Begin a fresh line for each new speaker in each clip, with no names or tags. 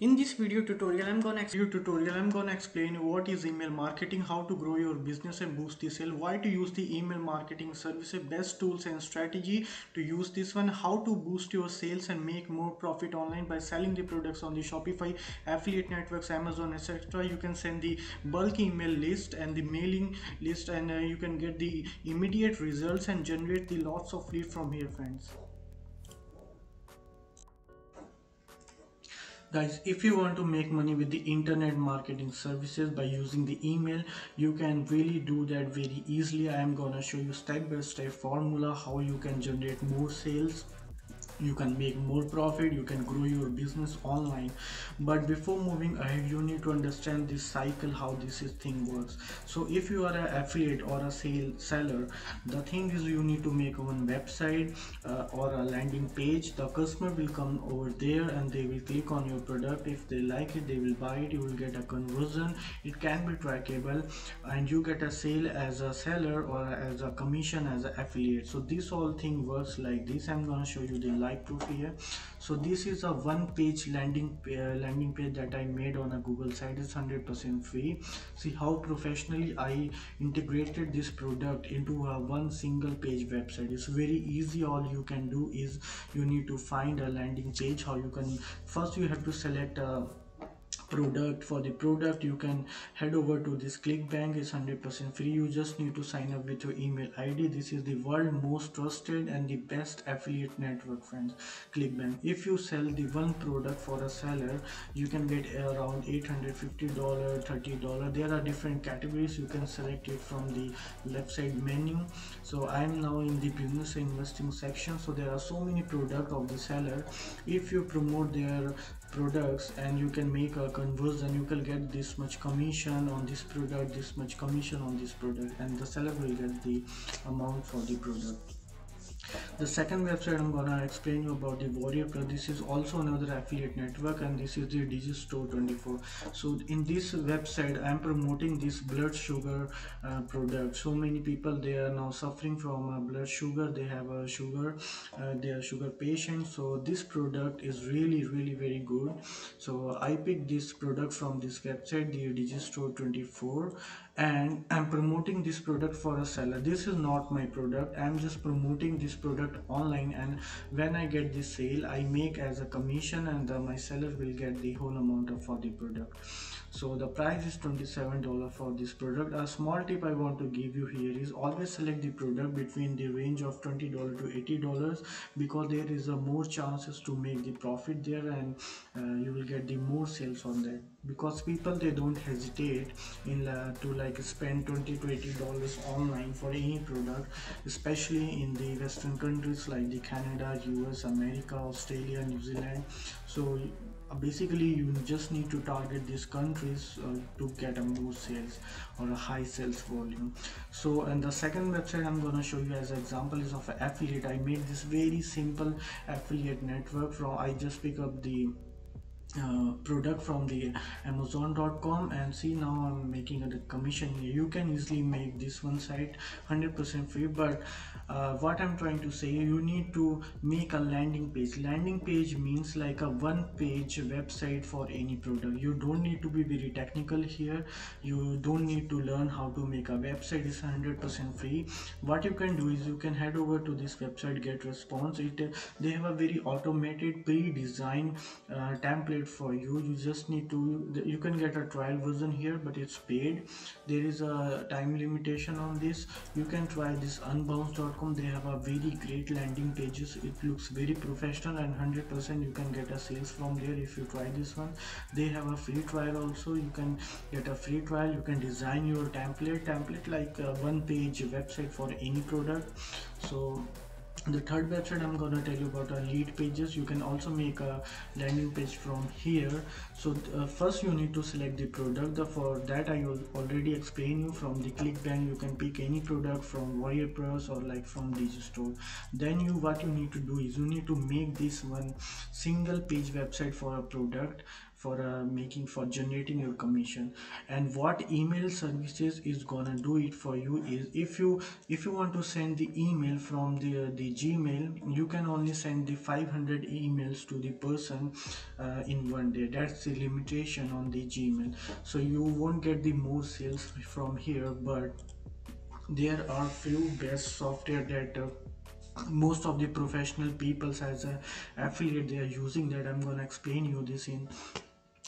In this video tutorial, I'm gonna video tutorial I'm gonna explain what is email marketing, how to grow your business and boost the sale, why to use the email marketing service, best tools and strategy to use this one, how to boost your sales and make more profit online by selling the products on the Shopify, affiliate networks, Amazon, etc. You can send the bulk email list and the mailing list, and uh, you can get the immediate results and generate the lots of lead from here, friends. Guys if you want to make money with the internet marketing services by using the email you can really do that very easily. I am gonna show you step by step formula how you can generate more sales you can make more profit you can grow your business online. But before moving ahead you need to understand this cycle how this is thing works. So if you are an affiliate or a sale seller the thing is you need to make one website uh, or a landing page. The customer will come over there and they will click on your product. If they like it they will buy it. You will get a conversion. It can be trackable. And you get a sale as a seller or as a commission as an affiliate. So this whole thing works like this. I'm going to show you the live proof here so this is a one page landing uh, landing page that i made on a google site. It's 100 percent free. See how professionally i integrated this product into a one single page website. It's very easy. All you can do is you need to find a landing page how you can first you have to select a product. For the product you can head over to this clickbank it's 100% free. You just need to sign up with your email id this is the world most trusted and the best affiliate network friends. Clickbank if you sell the one product for a seller you can get around 850 dollar 30 dollar there are different categories. You can select it from the left side menu. So i'm now in the business investing section. So there are so many product of the seller. If you promote their products and you can make a conversion you can get this much commission on this product this much commission on this product and the seller will get the amount for the product the second website i'm gonna explain you about the warrior plus. This is also another affiliate network and this is the digistore 24 so in this website i'm promoting this blood sugar uh, product. So many people they are now suffering from uh, blood sugar. They have a sugar uh, they are sugar patients so this product is really really very good. So i picked this product from this website the digistore 24 and i'm promoting this product for a seller. This is not my product. I'm just promoting this product online and when i get this sale i make as a commission and uh, my seller will get the whole amount of for the product so the price is 27 dollar for this product. A small tip i want to give you here is always select the product between the range of 20 dollar to 80 dollars because there is a more chances to make the profit there and uh, you will get the more sales on that. Because people they don't hesitate in uh, to like spend 20 to 80 dollars online for any product especially in the western countries like the canada us america australia new zealand. So basically you just need to target these countries uh, to get a more sales or a high sales volume. So and the second website i'm gonna show you as an example is of affiliate. I made this very simple affiliate network. From i just pick up the uh, product from the amazon.com and see now i'm making a commission. Here you can easily make this one site 100% free but uh, what i'm trying to say you need to make a landing page. Landing page means like a one page website for any product. You don't need to be very technical here. You don't need to learn how to make a website. It's 100% free. What you can do is you can head over to this website get response. It they have a very automated pre-designed uh, template for you. You just need to you can get a trial version here but it's paid. There is a time limitation on this. You can try this unbounce.com they have a very great landing pages. It looks very professional and 100% you can get a sales from there if you try this one. They have a free trial also. You can get a free trial. You can design your template template like a one page website for any product. So the third website i'm gonna tell you about are lead pages. You can also make a landing page from here. So uh, first you need to select the product. The, for that i will already explain you. From the clickbank you can pick any product from plus or like from digistore then you what you need to do is you need to make this one single page website for a product for uh, making for generating your commission. And what email services is gonna do it for you is if you if you want to send the email from the the gmail you can only send the 500 emails to the person uh, in one day. That's the limitation on the gmail. So you won't get the more sales from here but there are few best software that uh, most of the professional peoples as a affiliate they are using that. I'm gonna explain you this in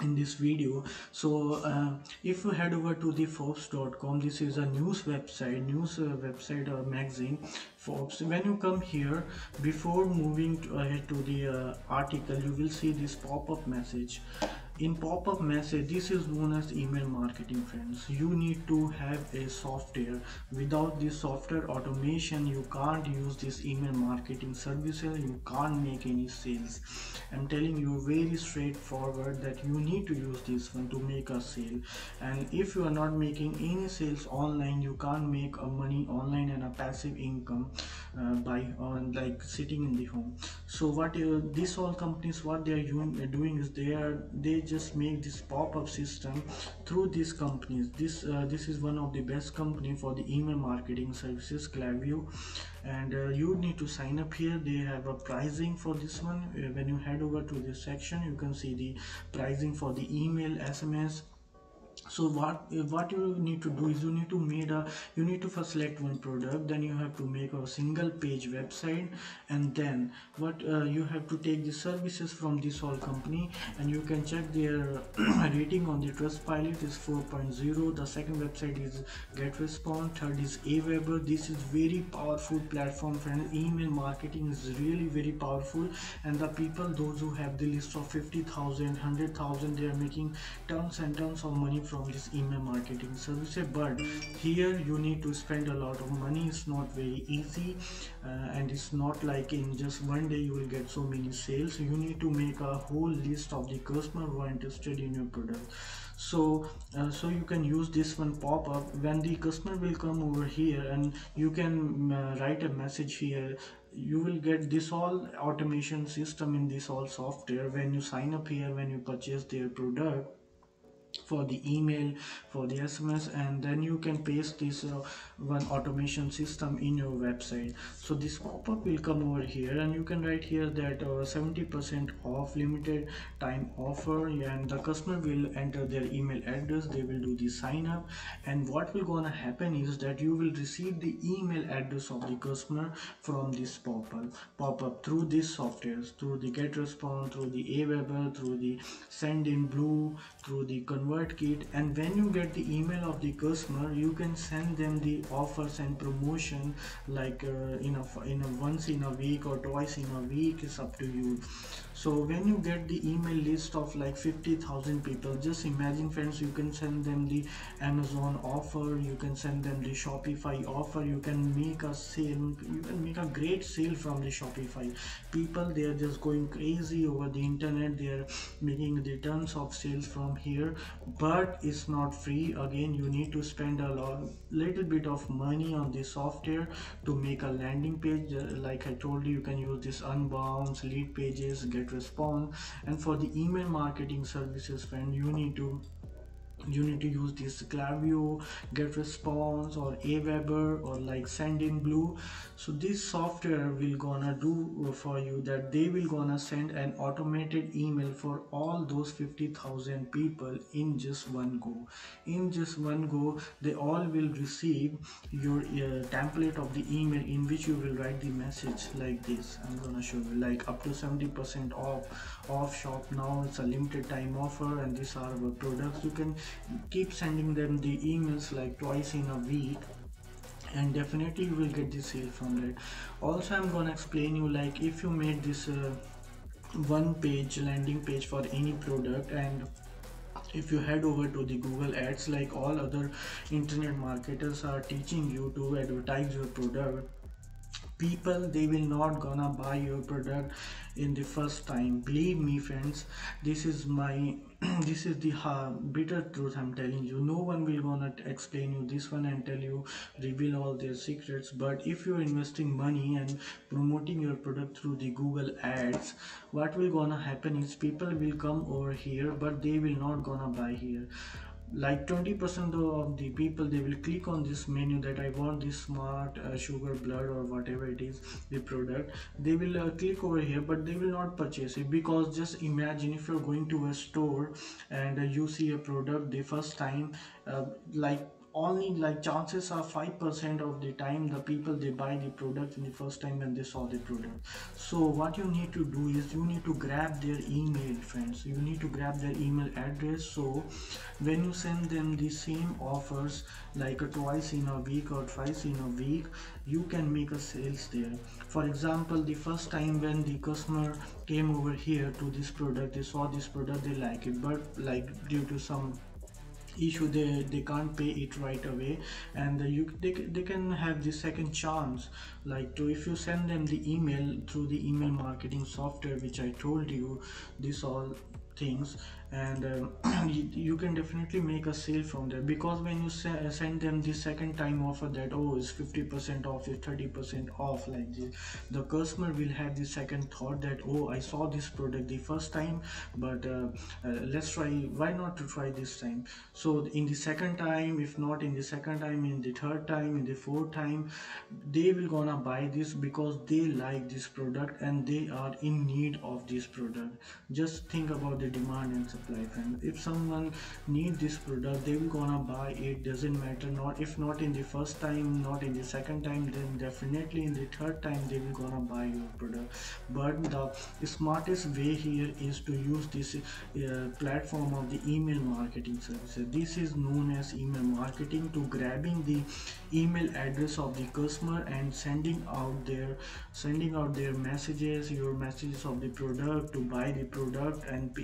in this video. So uh, if you head over to the forbes.com this is a news website news uh, website or magazine forbes. When you come here before moving to, ahead to the uh, article you will see this pop-up message in pop-up message this is known as email marketing friends. You need to have a software. Without this software automation you can't use this email marketing services. You can't make any sales. I'm telling you very straightforward that you need to use this one to make a sale. And if you are not making any sales online you can't make a money online and a passive income uh, by on like sitting in the home. So what uh, these all companies what they are doing is they are they just make this pop-up system through these companies. This uh, this is one of the best company for the email marketing services Klaviyo. And uh, you need to sign up here. They have a pricing for this one. Uh, when you head over to this section you can see the pricing for the email SMS so what what you need to do is you need to make a you need to first select one product then you have to make a single page website and then what uh, you have to take the services from this whole company and you can check their rating on the Trustpilot is 4.0 the second website is GetResponse third is Aweber. This is very powerful platform friend email marketing is really very powerful and the people those who have the list of 50,000 100,000 they are making tons and tons of money from this email marketing services but here you need to spend a lot of money. It's not very easy uh, and it's not like in just one day you will get so many sales. You need to make a whole list of the customer who are interested in your product. So uh, so you can use this one pop-up. When the customer will come over here and you can uh, write a message here you will get this all automation system in this all software. When you sign up here when you purchase their product for the email for the sms and then you can paste this uh, one automation system in your website. So this pop-up will come over here and you can write here that 70% uh, off limited time offer and the customer will enter their email address. They will do the sign up and what will gonna happen is that you will receive the email address of the customer from this pop-up pop-up through this software through the get response through the aweber through the Sendinblue through the ConvertKit and when you get the email of the customer you can send them the offers and promotion like uh, in a in a once in a week or twice in a week is up to you so when you get the email list of like 50,000 people just imagine friends you can send them the Amazon offer you can send them the Shopify offer you can make a sale you can make a great sale from the Shopify. People they are just going crazy over the internet they are making the tons of sales from here but it's not free. Again you need to spend a lot little bit of money on the software to make a landing page. Like I told you you can use this unbounce lead pages get response and for the email marketing services friend you need to you need to use this Klaviyo, GetResponse or Aweber or like Sendinblue. So this software will gonna do for you that they will gonna send an automated email for all those 50,000 people in just one go. In just one go, they all will receive your uh, template of the email in which you will write the message like this. I'm gonna show you like up to 70% off off shop now. It's a limited time offer and these are our products. You can keep sending them the emails like twice in a week and definitely you will get the sale from that also i'm gonna explain you like if you made this uh, one page landing page for any product and if you head over to the google ads like all other internet marketers are teaching you to advertise your product people they will not gonna buy your product in the first time. Believe me friends this is my this is the uh, bitter truth i'm telling you. No one will gonna explain you this one and tell you reveal all their secrets. But if you're investing money and promoting your product through the google ads what will gonna happen is people will come over here but they will not gonna buy here like 20% of the people they will click on this menu that i want this smart uh, sugar blood or whatever it is the product. They will uh, click over here but they will not purchase it because just imagine if you're going to a store and uh, you see a product the first time uh, like only like chances are 5% of the time the people they buy the product in the first time when they saw the product. So what you need to do is you need to grab their email friends. You need to grab their email address. So when you send them the same offers like a twice in a week or twice in a week you can make a sales there. For example the first time when the customer came over here to this product they saw this product they like it. But like due to some issue they they can't pay it right away. And you they, they can have the second chance. Like to if you send them the email through the email marketing software which i told you this all things and uh, you, you, can definitely make a sale from there. Because when you se send them the second time offer that oh it's 50% off it's 30% off like this the customer will have the second thought that oh I saw this product the first time but uh, uh, let's try why not to try this time? So in the second time if not in the second time in the third time in the fourth time they will gonna buy this because they like this product and they are in need of this product. Just think about the demand and supply and if someone need this product they will gonna buy it doesn't matter. Not if not in the first time not in the second time then definitely in the third time they will gonna buy your product. But the smartest way here is to use this uh, platform of the email marketing services this is known as email marketing to grabbing the email address of the customer and sending out their sending out their messages your messages of the product to buy the product and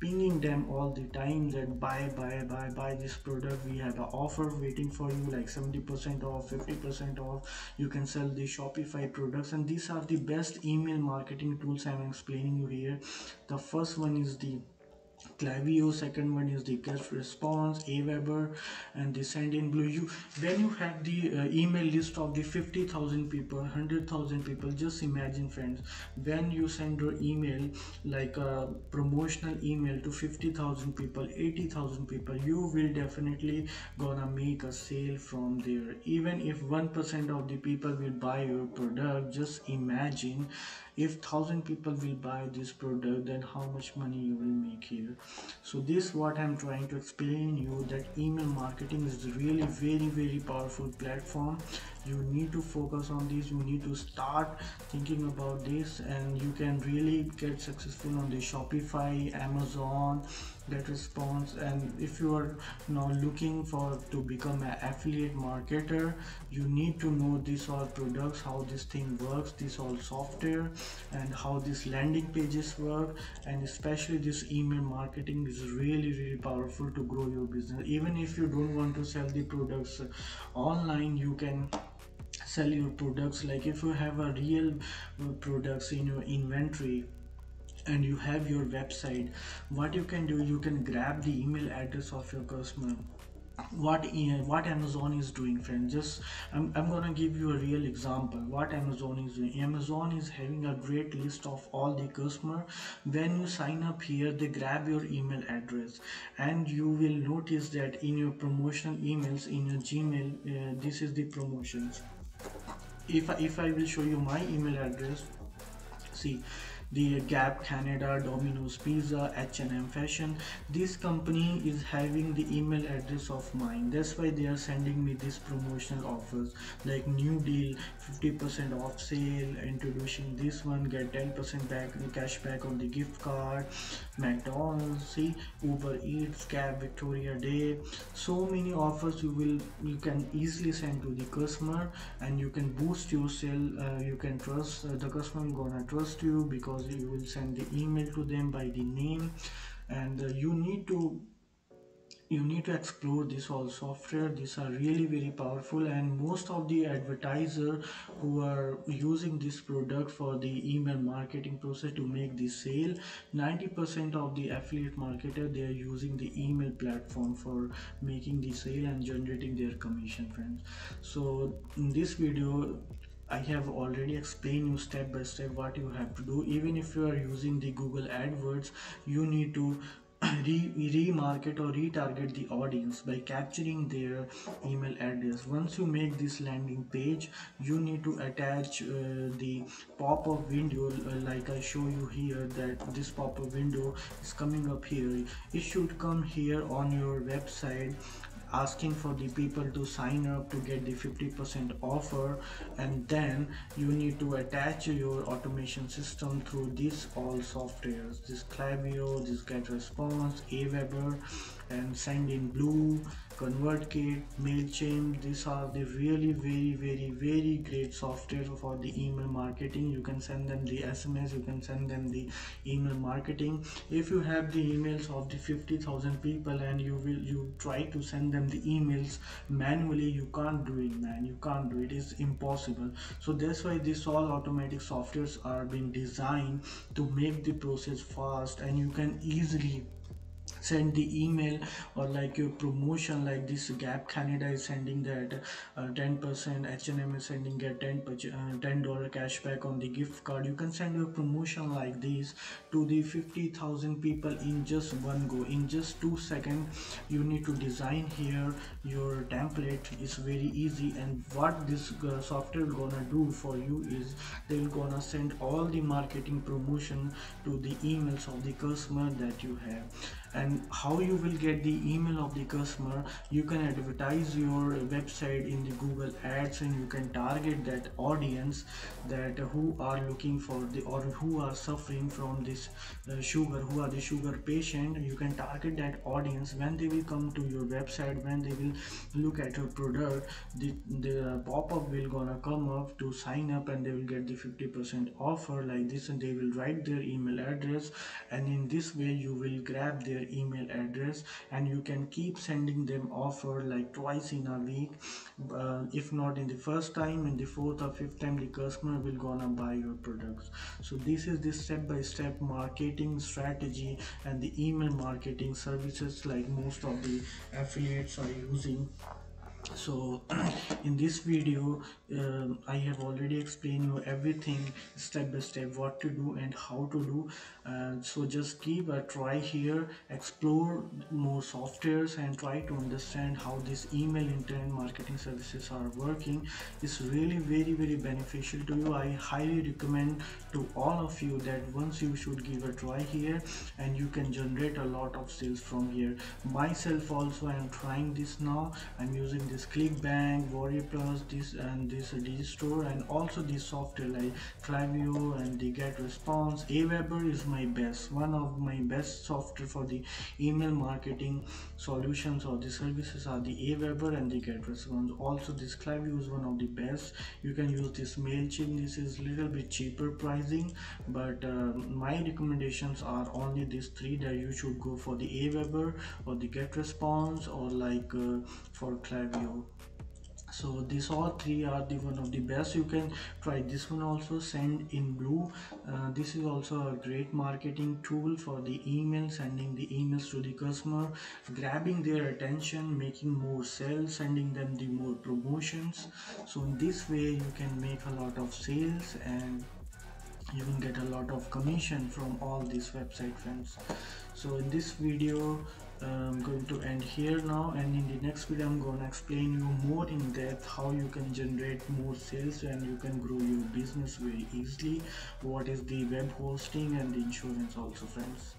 pinging them all the time that buy buy buy buy this product. We have an offer waiting for you like 70% off 50% off. You can sell the shopify products. And these are the best email marketing tools i'm explaining you here. The first one is the Klaviyo, second one is the get response, Aweber, and the Sendinblue. You when you have the uh, email list of the 50,000 people, 100,000 people, just imagine friends, when you send your email like a promotional email to 50,000 people, 80,000 people, you will definitely gonna make a sale from there. Even if 1% of the people will buy your product, just imagine if thousand people will buy this product then how much money you will make here? So this what i'm trying to explain you that email marketing is really very very powerful platform. You need to focus on this you need to start thinking about this and you can really get successful on the shopify amazon get response and if you are now looking for to become an affiliate marketer you need to know these all products how this thing works this all software and how these landing pages work. And especially this email marketing is really really powerful to grow your business. Even if you don't want to sell the products online you can sell your products. Like if you have a real products in your inventory and you have your website what you can do you can grab the email address of your customer. What what amazon is doing friends just I'm, I'm gonna give you a real example. What amazon is doing amazon is having a great list of all the customer. When you sign up here they grab your email address and you will notice that in your promotional emails in your gmail uh, this is the promotions. If I, if I will show you my email address see the Gap Canada, Domino's Pizza, H&M Fashion. This company is having the email address of mine. That's why they are sending me these promotional offers like new deal, 50% off sale, introducing this one, get 10% back the cash back on the gift card, McDonald's, see Uber Eats, Cab Victoria Day. So many offers you will you can easily send to the customer and you can boost your sale. Uh, you can trust uh, the customer gonna trust you because because you will send the email to them by the name. And uh, you need to you need to explore this all software. These are really very powerful. And most of the advertiser who are using this product for the email marketing process to make the sale 90% of the affiliate marketer they are using the email platform for making the sale and generating their commission friends. So in this video I have already explained you step by step what you have to do. Even if you are using the Google AdWords you need to re remarket or retarget the audience by capturing their email address. Once you make this landing page you need to attach uh, the pop-up window uh, like i show you here that this pop-up window is coming up here. It should come here on your website asking for the people to sign up to get the 50% offer and then you need to attach your automation system through these all softwares this Klaviyo, this GetResponse, Aweber and send in Sendinblue ConvertKit, MailChimp, these are the really very very very great software for the email marketing. You can send them the SMS, you can send them the email marketing. If you have the emails of the 50,000 people and you will you try to send them the emails manually, you can't do it man, you can't do it, it's impossible. So that's why these all automatic softwares are being designed to make the process fast and you can easily send the email or like your promotion like this gap canada is sending that 10% uh, h&m is sending get 10 uh, 10 dollar cashback on the gift card. You can send your promotion like this to the 50000 people in just one go. In just two seconds you need to design here. Your template is very easy and what this uh, software gonna do for you is they're gonna send all the marketing promotion to the emails of the customer that you have and how you will get the email of the customer you can advertise your website in the google ads and you can target that audience that who are looking for the or who are suffering from this uh, sugar who are the sugar patient. You can target that audience. When they will come to your website when they will look at your product the, the pop-up will gonna come up to sign up and they will get the 50 percent offer like this and they will write their email address. And in this way you will grab their their email address and you can keep sending them offer like twice in a week. Uh, if not in the first time in the fourth or fifth time the customer will gonna buy your products. So this is the step-by-step -step marketing strategy and the email marketing services like most of the affiliates are using so in this video um, i have already explained you everything step by step what to do and how to do. Uh, so just give a try here explore more softwares and try to understand how this email internet marketing services are working. It's really very very beneficial to you. I highly recommend to all of you that once you should give a try here and you can generate a lot of sales from here. Myself also i am trying this now. I'm using this clickbank warrior plus this and this digistore and also this software like Klaviyo and the get response. Aweber is my best one of my best software for the email marketing solutions or the services are the aweber and the get response. Also this Klaviyo is one of the best. You can use this mailchimp. This is little bit cheaper pricing but uh, my recommendations are only these three that you should go for the aweber or the get response or like uh, for So these all three are the one of the best. You can try this one also Sendinblue uh, this is also a great marketing tool for the email sending the emails to the customer grabbing their attention making more sales sending them the more promotions. So in this way you can make a lot of sales and you can get a lot of commission from all these website friends. So in this video I'm going to end here now and in the next video I'm going to explain you more in depth how you can generate more sales and you can grow your business very easily. What is the web hosting and the insurance also friends